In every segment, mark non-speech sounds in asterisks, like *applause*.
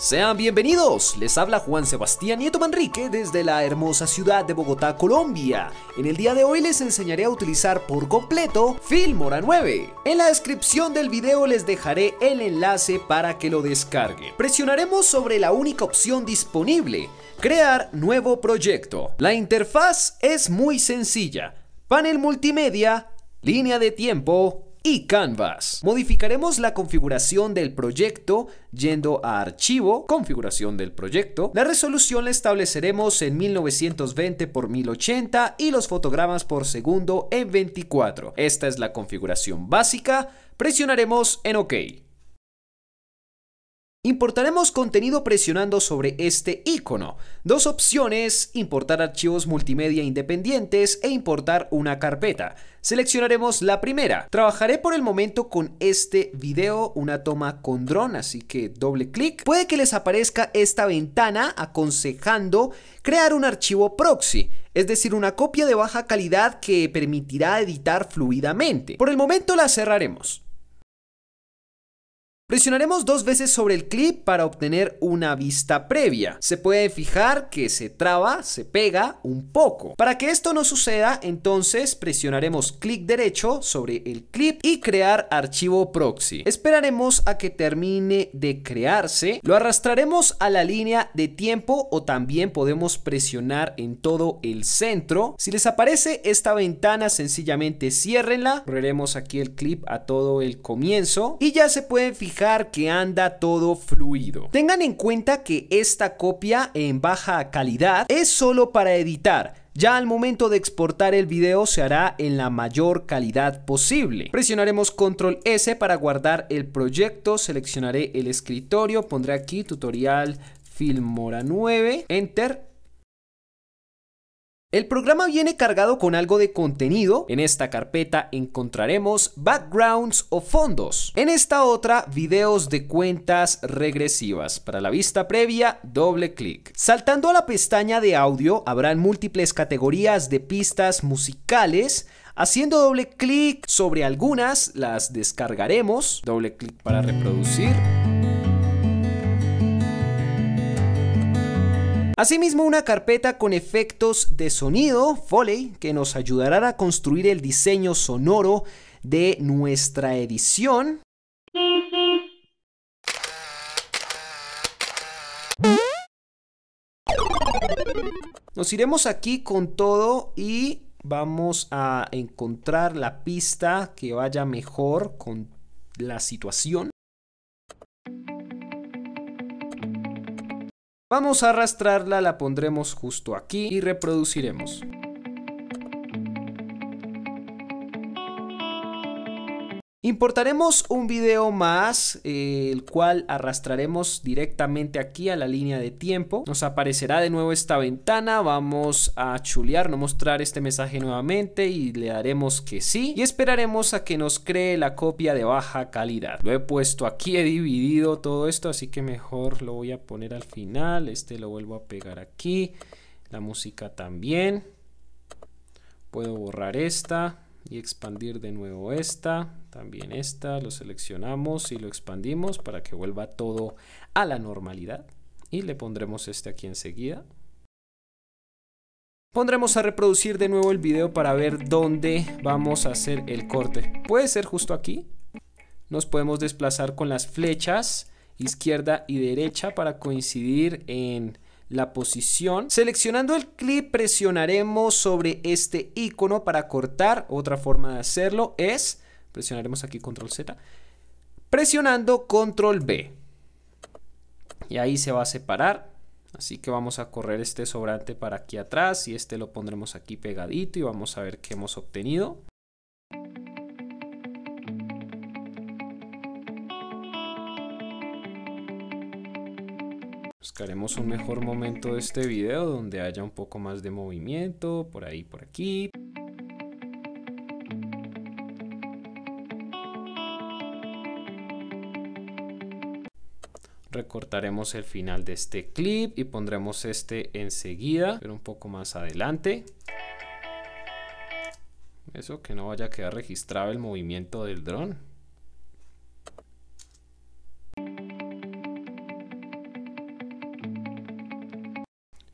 Sean bienvenidos, les habla Juan Sebastián Nieto Manrique desde la hermosa ciudad de Bogotá, Colombia. En el día de hoy les enseñaré a utilizar por completo Filmora 9. En la descripción del video les dejaré el enlace para que lo descarguen. Presionaremos sobre la única opción disponible, crear nuevo proyecto. La interfaz es muy sencilla, panel multimedia, línea de tiempo, y Canvas. Modificaremos la configuración del proyecto yendo a Archivo, Configuración del proyecto. La resolución la estableceremos en 1920 x 1080 y los fotogramas por segundo en 24. Esta es la configuración básica. Presionaremos en OK. Importaremos contenido presionando sobre este icono. Dos opciones, importar archivos multimedia independientes e importar una carpeta. Seleccionaremos la primera. Trabajaré por el momento con este video, una toma con dron, así que doble clic. Puede que les aparezca esta ventana aconsejando crear un archivo proxy, es decir, una copia de baja calidad que permitirá editar fluidamente. Por el momento la cerraremos. Presionaremos dos veces sobre el clip para obtener una vista previa. Se puede fijar que se traba, se pega un poco. Para que esto no suceda, entonces presionaremos clic derecho sobre el clip y crear archivo proxy. Esperaremos a que termine de crearse. Lo arrastraremos a la línea de tiempo o también podemos presionar en todo el centro. Si les aparece esta ventana, sencillamente ciérrenla. Correremos aquí el clip a todo el comienzo y ya se pueden fijar que anda todo fluido. Tengan en cuenta que esta copia en baja calidad es solo para editar. Ya al momento de exportar el video se hará en la mayor calidad posible. Presionaremos control S para guardar el proyecto, seleccionaré el escritorio, pondré aquí tutorial Filmora 9, Enter el programa viene cargado con algo de contenido. En esta carpeta encontraremos backgrounds o fondos. En esta otra, videos de cuentas regresivas. Para la vista previa, doble clic. Saltando a la pestaña de audio, habrán múltiples categorías de pistas musicales. Haciendo doble clic sobre algunas, las descargaremos. Doble clic para reproducir. Asimismo, una carpeta con efectos de sonido, Foley, que nos ayudará a construir el diseño sonoro de nuestra edición. Nos iremos aquí con todo y vamos a encontrar la pista que vaya mejor con la situación. Vamos a arrastrarla, la pondremos justo aquí y reproduciremos. Importaremos un video más, eh, el cual arrastraremos directamente aquí a la línea de tiempo. Nos aparecerá de nuevo esta ventana, vamos a chulear, no mostrar este mensaje nuevamente y le daremos que sí. Y esperaremos a que nos cree la copia de baja calidad. Lo he puesto aquí, he dividido todo esto, así que mejor lo voy a poner al final. Este lo vuelvo a pegar aquí, la música también. Puedo borrar esta y expandir de nuevo esta, también esta, lo seleccionamos y lo expandimos para que vuelva todo a la normalidad y le pondremos este aquí enseguida. Pondremos a reproducir de nuevo el video para ver dónde vamos a hacer el corte. Puede ser justo aquí. Nos podemos desplazar con las flechas izquierda y derecha para coincidir en la posición. Seleccionando el clip presionaremos sobre este icono para cortar. Otra forma de hacerlo es, presionaremos aquí control Z, presionando control B. Y ahí se va a separar. Así que vamos a correr este sobrante para aquí atrás y este lo pondremos aquí pegadito y vamos a ver qué hemos obtenido. Buscaremos un mejor momento de este video donde haya un poco más de movimiento, por ahí, por aquí. Recortaremos el final de este clip y pondremos este enseguida, pero un poco más adelante. Eso que no vaya a quedar registrado el movimiento del dron.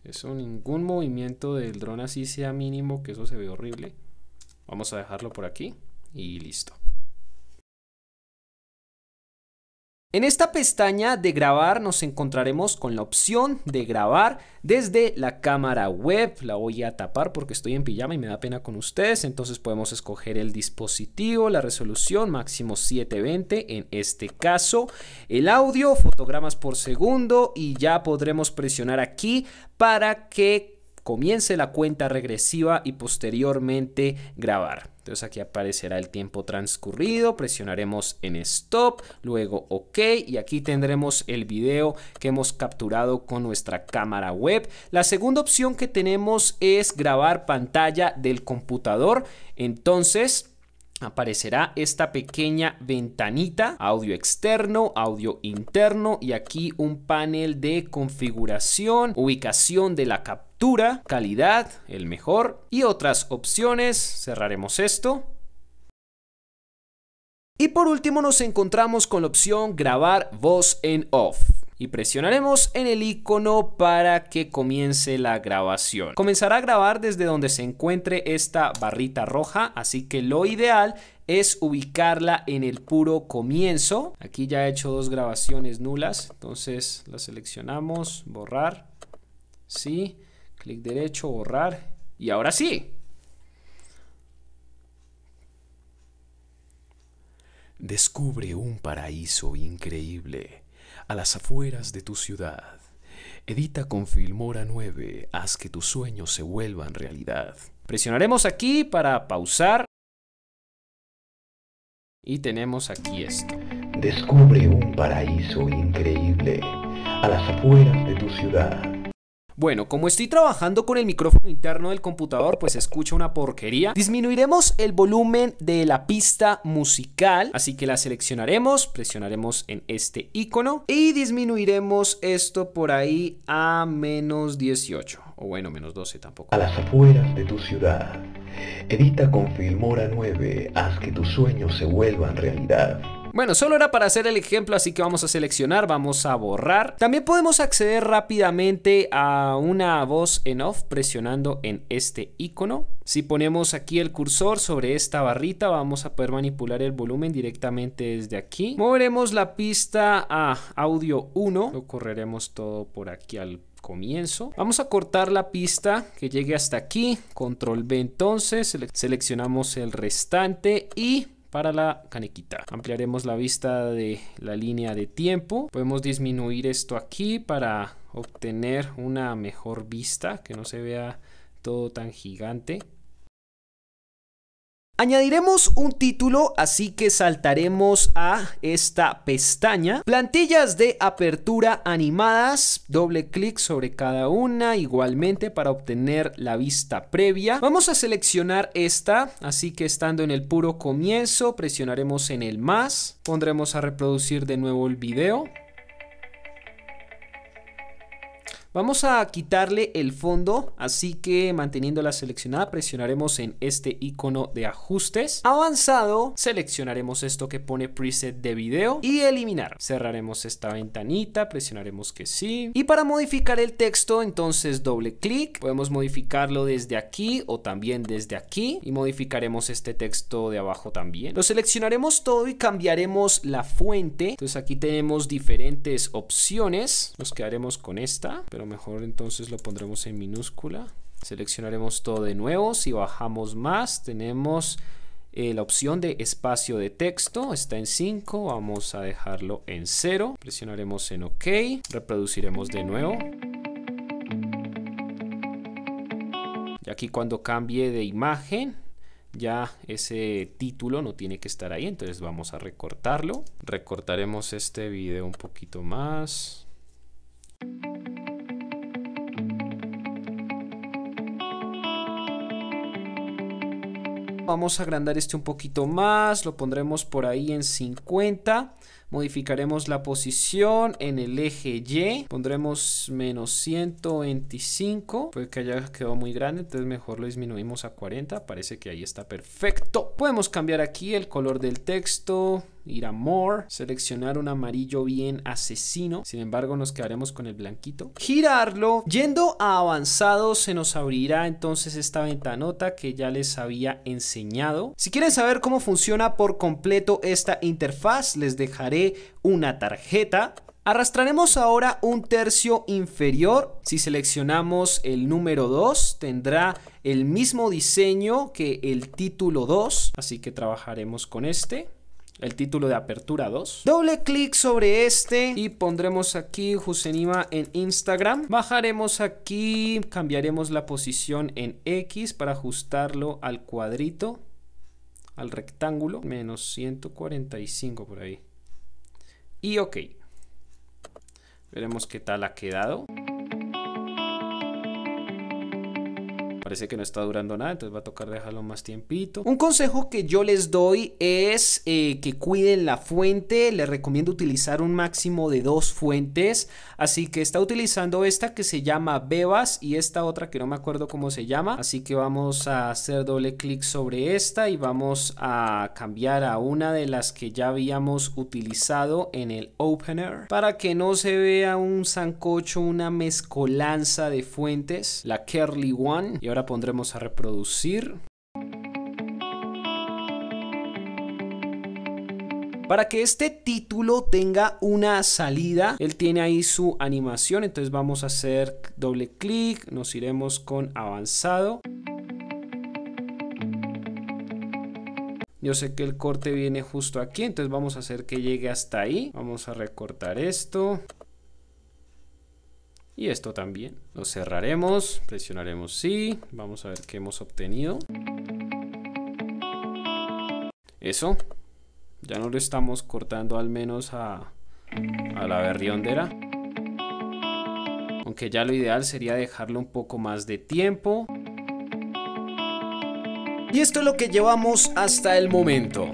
Eso ningún movimiento del dron así sea mínimo, que eso se ve horrible. Vamos a dejarlo por aquí y listo. En esta pestaña de grabar nos encontraremos con la opción de grabar desde la cámara web. La voy a tapar porque estoy en pijama y me da pena con ustedes. Entonces podemos escoger el dispositivo, la resolución máximo 720 en este caso. El audio, fotogramas por segundo y ya podremos presionar aquí para que comience la cuenta regresiva y posteriormente grabar. Entonces aquí aparecerá el tiempo transcurrido, presionaremos en stop, luego OK y aquí tendremos el video que hemos capturado con nuestra cámara web. La segunda opción que tenemos es grabar pantalla del computador. Entonces aparecerá esta pequeña ventanita, audio externo, audio interno y aquí un panel de configuración, ubicación de la captura, calidad, el mejor y otras opciones. Cerraremos esto. Y por último nos encontramos con la opción grabar voz en off y presionaremos en el icono para que comience la grabación. Comenzará a grabar desde donde se encuentre esta barrita roja, así que lo ideal es ubicarla en el puro comienzo. Aquí ya he hecho dos grabaciones nulas, entonces la seleccionamos, borrar, sí, clic derecho, borrar y ahora sí. Descubre un paraíso increíble a las afueras de tu ciudad. Edita con Filmora 9, haz que tus sueños se vuelvan realidad. Presionaremos aquí para pausar. Y tenemos aquí esto. Descubre un paraíso increíble a las afueras de tu ciudad. Bueno, como estoy trabajando con el micrófono interno del computador, pues escucha una porquería. Disminuiremos el volumen de la pista musical, así que la seleccionaremos, presionaremos en este icono y disminuiremos esto por ahí a menos 18 o bueno, menos 12 tampoco. A las afueras de tu ciudad. Edita con Filmora 9, haz que tus sueños se vuelvan realidad. Bueno, solo era para hacer el ejemplo, así que vamos a seleccionar, vamos a borrar. También podemos acceder rápidamente a una voz en off presionando en este icono. Si ponemos aquí el cursor sobre esta barrita, vamos a poder manipular el volumen directamente desde aquí. Moveremos la pista a audio 1, lo correremos todo por aquí al comienzo. Vamos a cortar la pista que llegue hasta aquí. Control B entonces. Seleccionamos el restante y para la canequita. Ampliaremos la vista de la línea de tiempo. Podemos disminuir esto aquí para obtener una mejor vista, que no se vea todo tan gigante. Añadiremos un título, así que saltaremos a esta pestaña. Plantillas de apertura animadas, doble clic sobre cada una igualmente para obtener la vista previa. Vamos a seleccionar esta, así que estando en el puro comienzo presionaremos en el más, pondremos a reproducir de nuevo el video. Vamos a quitarle el fondo, así que manteniéndola seleccionada presionaremos en este icono de ajustes. Avanzado, seleccionaremos esto que pone preset de video y eliminar. Cerraremos esta ventanita, presionaremos que sí. Y para modificar el texto, entonces doble clic. Podemos modificarlo desde aquí o también desde aquí y modificaremos este texto de abajo también. Lo seleccionaremos todo y cambiaremos la fuente. Entonces aquí tenemos diferentes opciones. Nos quedaremos con esta, pero mejor entonces lo pondremos en minúscula. Seleccionaremos todo de nuevo. Si bajamos más, tenemos eh, la opción de espacio de texto. Está en 5. Vamos a dejarlo en 0. Presionaremos en OK. Reproduciremos de nuevo. Y aquí cuando cambie de imagen, ya ese título no tiene que estar ahí. Entonces vamos a recortarlo. Recortaremos este video un poquito más. Vamos a agrandar este un poquito más, lo pondremos por ahí en 50. Modificaremos la posición en el eje Y. Pondremos menos 125. Puede que haya quedado muy grande, entonces mejor lo disminuimos a 40. Parece que ahí está perfecto. Podemos cambiar aquí el color del texto ir a More, seleccionar un amarillo bien asesino, sin embargo nos quedaremos con el blanquito, girarlo, yendo a avanzado se nos abrirá entonces esta ventanota que ya les había enseñado. Si quieren saber cómo funciona por completo esta interfaz, les dejaré una tarjeta Arrastraremos ahora un tercio inferior. Si seleccionamos el número 2, tendrá el mismo diseño que el título 2, así que trabajaremos con este el título de apertura 2. Doble clic sobre este y pondremos aquí Jusenima en Instagram. Bajaremos aquí, cambiaremos la posición en X para ajustarlo al cuadrito, al rectángulo, menos 145 por ahí. Y ok. Veremos qué tal ha quedado. Parece que no está durando nada, entonces va a tocar dejarlo más tiempito. Un consejo que yo les doy es eh, que cuiden la fuente. Les recomiendo utilizar un máximo de dos fuentes. Así que está utilizando esta que se llama Bebas y esta otra que no me acuerdo cómo se llama. Así que vamos a hacer doble clic sobre esta y vamos a cambiar a una de las que ya habíamos utilizado en el opener para que no se vea un sancocho, una mezcolanza de fuentes. La Curly One. Y ahora pondremos a reproducir. Para que este título tenga una salida, él tiene ahí su animación, entonces vamos a hacer doble clic, nos iremos con avanzado. Yo sé que el corte viene justo aquí, entonces vamos a hacer que llegue hasta ahí. Vamos a recortar esto. Y esto también. Lo cerraremos, presionaremos sí. Vamos a ver qué hemos obtenido. Eso. Ya no lo estamos cortando al menos a, la berriondera. Aunque ya lo ideal sería dejarlo un poco más de tiempo. Y esto es lo que llevamos hasta el momento.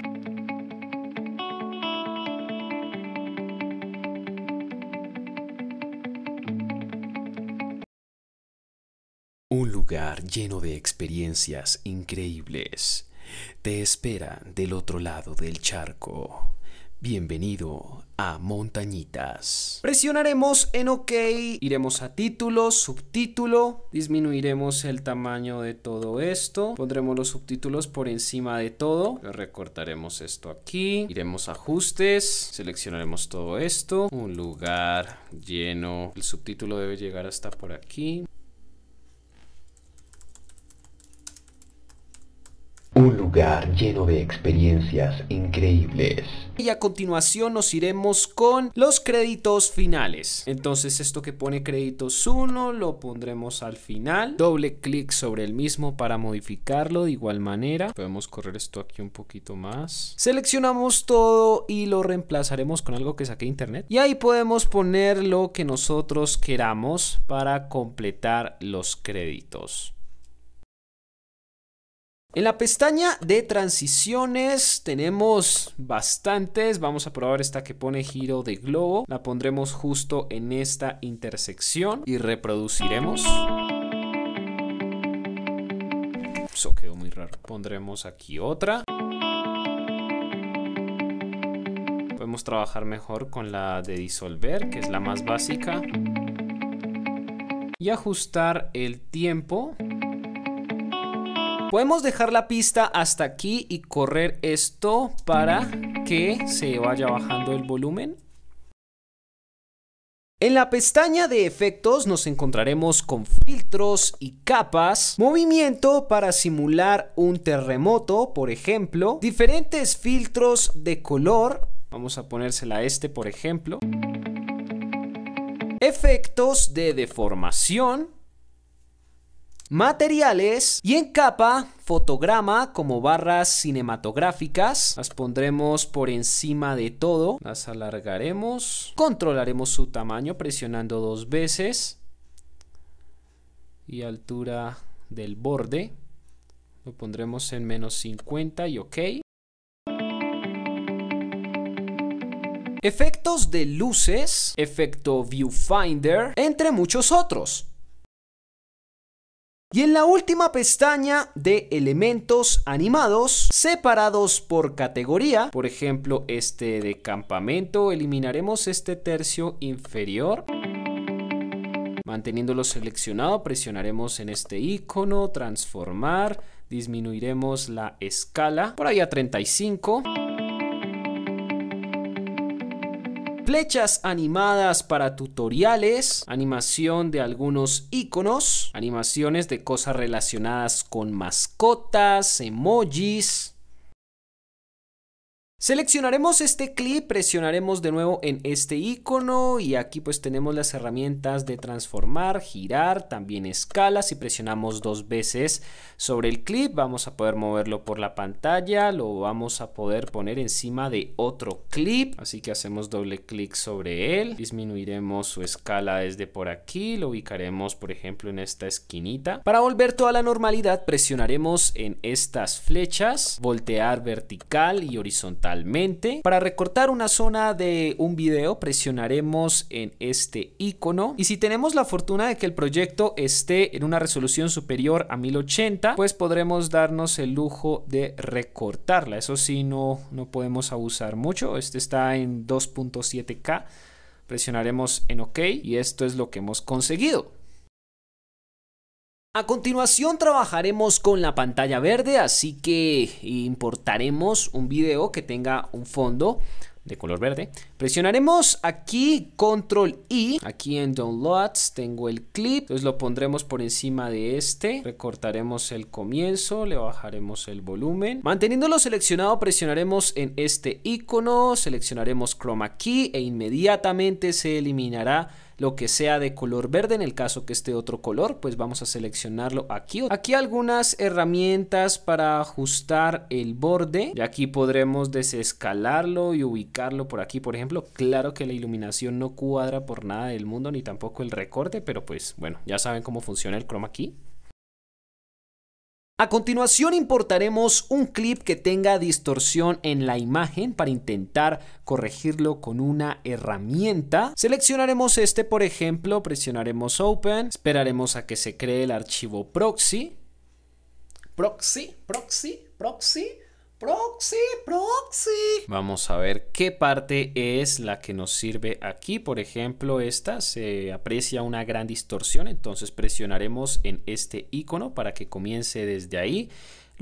Lleno de experiencias increíbles te espera del otro lado del charco. Bienvenido a Montañitas. Presionaremos en OK, iremos a título, subtítulo, disminuiremos el tamaño de todo esto, pondremos los subtítulos por encima de todo, recortaremos esto aquí, iremos a ajustes, seleccionaremos todo esto, un lugar lleno, el subtítulo debe llegar hasta por aquí, Un lugar lleno de experiencias increíbles. Y a continuación nos iremos con los créditos finales. Entonces esto que pone créditos 1 lo pondremos al final. Doble clic sobre el mismo para modificarlo de igual manera. Podemos correr esto aquí un poquito más. Seleccionamos todo y lo reemplazaremos con algo que saque internet. Y ahí podemos poner lo que nosotros queramos para completar los créditos. En la pestaña de transiciones tenemos bastantes. Vamos a probar esta que pone giro de globo. La pondremos justo en esta intersección y reproduciremos. Eso quedó muy raro. Pondremos aquí otra. Podemos trabajar mejor con la de disolver, que es la más básica. Y ajustar el tiempo. Podemos dejar la pista hasta aquí y correr esto para que se vaya bajando el volumen. En la pestaña de efectos nos encontraremos con filtros y capas, movimiento para simular un terremoto, por ejemplo, diferentes filtros de color, vamos a ponérsela a este por ejemplo, efectos de deformación, materiales y en capa fotograma como barras cinematográficas. Las pondremos por encima de todo. Las alargaremos. Controlaremos su tamaño presionando dos veces y altura del borde. Lo pondremos en menos 50 y ok. Efectos de luces, efecto viewfinder, entre muchos otros. Y en la última pestaña de elementos animados separados por categoría, por ejemplo este de campamento, eliminaremos este tercio inferior. Manteniéndolo seleccionado, presionaremos en este icono, transformar, disminuiremos la escala, por ahí a 35. Flechas animadas para tutoriales, animación de algunos iconos, animaciones de cosas relacionadas con mascotas, emojis, Seleccionaremos este clip, presionaremos de nuevo en este icono y aquí pues tenemos las herramientas de transformar, girar, también escala. Si presionamos dos veces sobre el clip vamos a poder moverlo por la pantalla, lo vamos a poder poner encima de otro clip. Así que hacemos doble clic sobre él, disminuiremos su escala desde por aquí, lo ubicaremos por ejemplo en esta esquinita. Para volver toda la normalidad presionaremos en estas flechas, voltear vertical y horizontal para recortar una zona de un video presionaremos en este icono y si tenemos la fortuna de que el proyecto esté en una resolución superior a 1080 pues podremos darnos el lujo de recortarla. Eso sí no, no podemos abusar mucho. Este está en 2.7K. Presionaremos en OK y esto es lo que hemos conseguido. A continuación trabajaremos con la pantalla verde, así que importaremos un video que tenga un fondo de color verde. Presionaremos aquí Control I, aquí en Downloads tengo el clip, entonces lo pondremos por encima de este, recortaremos el comienzo, le bajaremos el volumen. Manteniéndolo seleccionado presionaremos en este icono, seleccionaremos Chroma Key e inmediatamente se eliminará lo que sea de color verde. En el caso que esté otro color, pues vamos a seleccionarlo aquí. Aquí algunas herramientas para ajustar el borde. Y aquí podremos desescalarlo y ubicarlo por aquí, por ejemplo. Claro que la iluminación no cuadra por nada del mundo, ni tampoco el recorte, pero pues bueno, ya saben cómo funciona el chroma key. A continuación importaremos un clip que tenga distorsión en la imagen para intentar corregirlo con una herramienta. Seleccionaremos este por ejemplo, presionaremos Open, esperaremos a que se cree el archivo proxy. Proxy, proxy, proxy. Proxy, proxy. Vamos a ver qué parte es la que nos sirve aquí. Por ejemplo, esta se aprecia una gran distorsión, entonces presionaremos en este icono para que comience desde ahí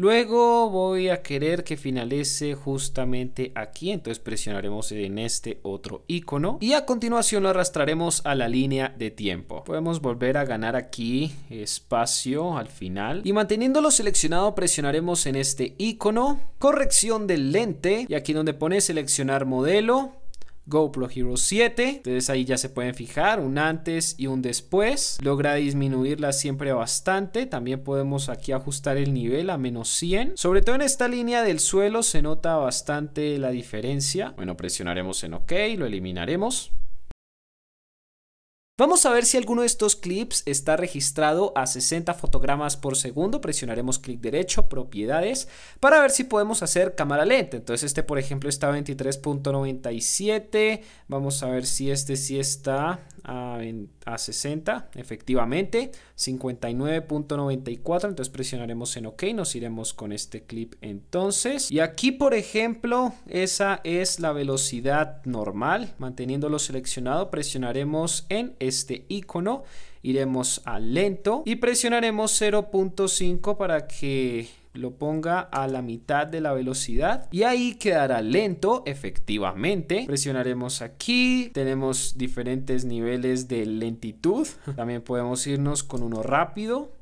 Luego voy a querer que finalice justamente aquí, entonces presionaremos en este otro icono y a continuación lo arrastraremos a la línea de tiempo. Podemos volver a ganar aquí espacio al final y manteniéndolo seleccionado presionaremos en este icono, corrección del lente y aquí donde pone seleccionar modelo GoPro Hero 7. Entonces ahí ya se pueden fijar un antes y un después. Logra disminuirla siempre bastante. También podemos aquí ajustar el nivel a menos 100. Sobre todo en esta línea del suelo se nota bastante la diferencia. Bueno, presionaremos en OK, lo eliminaremos. Vamos a ver si alguno de estos clips está registrado a 60 fotogramas por segundo. Presionaremos clic derecho, propiedades, para ver si podemos hacer cámara lenta. Entonces este por ejemplo está a 23.97. Vamos a ver si este sí está a, a 60, efectivamente. 59.94, entonces presionaremos en OK. Nos iremos con este clip entonces. Y aquí por ejemplo, esa es la velocidad normal. Manteniéndolo seleccionado, presionaremos en este icono, iremos a lento y presionaremos 0.5 para que lo ponga a la mitad de la velocidad. Y ahí quedará lento efectivamente. Presionaremos aquí. Tenemos diferentes niveles de lentitud. *laughs* También podemos irnos con uno rápido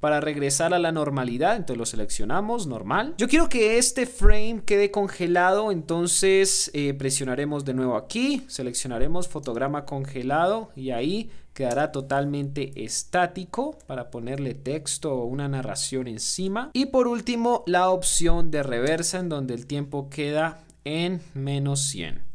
para regresar a la normalidad, entonces lo seleccionamos, normal. Yo quiero que este frame quede congelado, entonces eh, presionaremos de nuevo aquí, seleccionaremos fotograma congelado y ahí quedará totalmente estático para ponerle texto o una narración encima. Y por último, la opción de reversa en donde el tiempo queda en menos 100.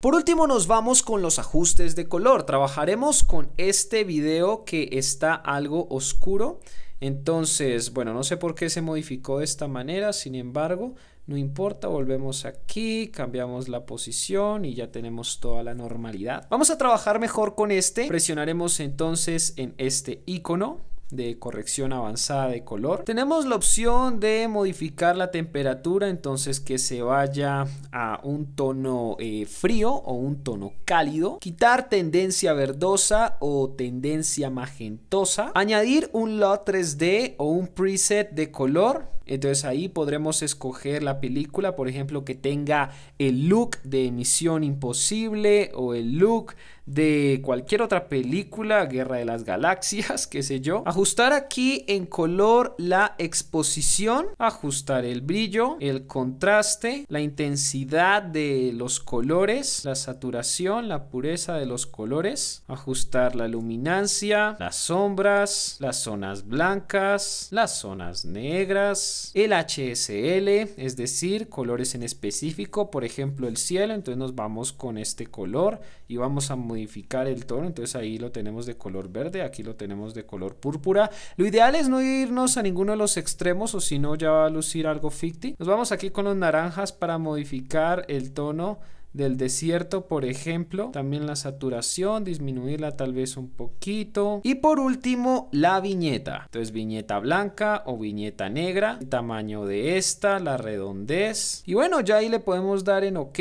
Por último nos vamos con los ajustes de color. Trabajaremos con este video que está algo oscuro. Entonces, bueno, no sé por qué se modificó de esta manera, sin embargo, no importa, volvemos aquí, cambiamos la posición y ya tenemos toda la normalidad. Vamos a trabajar mejor con este. Presionaremos entonces en este icono de corrección avanzada de color. Tenemos la opción de modificar la temperatura, entonces que se vaya a un tono eh, frío o un tono cálido. Quitar tendencia verdosa o tendencia magentosa. Añadir un LOT 3D o un preset de color entonces ahí podremos escoger la película, por ejemplo, que tenga el look de Misión Imposible o el look de cualquier otra película, Guerra de las Galaxias, *laughs* qué sé yo. Ajustar aquí en color la exposición, ajustar el brillo, el contraste, la intensidad de los colores, la saturación, la pureza de los colores, ajustar la luminancia, las sombras, las zonas blancas, las zonas negras, el HSL, es decir, colores en específico, por ejemplo el cielo, entonces nos vamos con este color y vamos a modificar el tono, entonces ahí lo tenemos de color verde, aquí lo tenemos de color púrpura. Lo ideal es no irnos a ninguno de los extremos o si no ya va a lucir algo ficti. Nos vamos aquí con los naranjas para modificar el tono del desierto, por ejemplo. También la saturación, disminuirla tal vez un poquito. Y por último, la viñeta. Entonces, viñeta blanca o viñeta negra. El tamaño de esta, la redondez. Y bueno, ya ahí le podemos dar en OK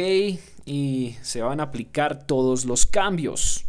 y se van a aplicar todos los cambios.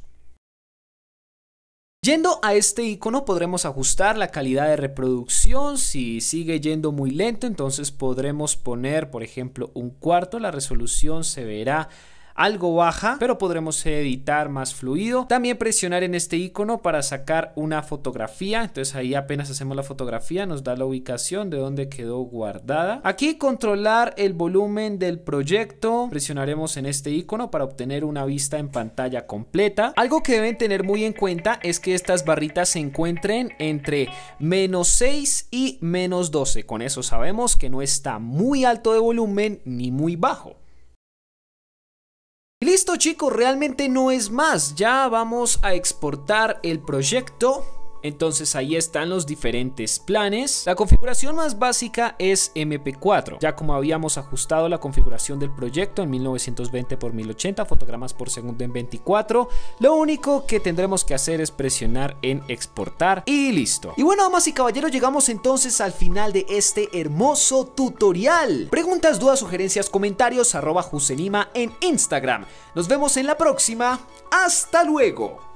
Yendo a este icono podremos ajustar la calidad de reproducción, si sigue yendo muy lento entonces podremos poner por ejemplo un cuarto, la resolución se verá algo baja, pero podremos editar más fluido. También presionar en este icono para sacar una fotografía. Entonces ahí apenas hacemos la fotografía nos da la ubicación de donde quedó guardada. Aquí controlar el volumen del proyecto. Presionaremos en este icono para obtener una vista en pantalla completa. Algo que deben tener muy en cuenta es que estas barritas se encuentren entre menos 6 y menos 12. Con eso sabemos que no está muy alto de volumen ni muy bajo. Listo chicos, realmente no es más, ya vamos a exportar el proyecto entonces ahí están los diferentes planes. La configuración más básica es MP4, ya como habíamos ajustado la configuración del proyecto en 1920 x 1080 fotogramas por segundo en 24. Lo único que tendremos que hacer es presionar en exportar y listo. Y bueno, damas y caballeros, llegamos entonces al final de este hermoso tutorial. Preguntas, dudas, sugerencias, comentarios, arroba Jusenima en Instagram. Nos vemos en la próxima. ¡Hasta luego!